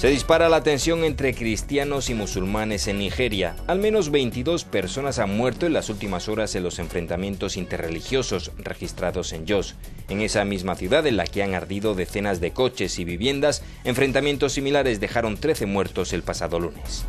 Se dispara la tensión entre cristianos y musulmanes en Nigeria. Al menos 22 personas han muerto en las últimas horas en los enfrentamientos interreligiosos registrados en Jos. En esa misma ciudad en la que han ardido decenas de coches y viviendas, enfrentamientos similares dejaron 13 muertos el pasado lunes.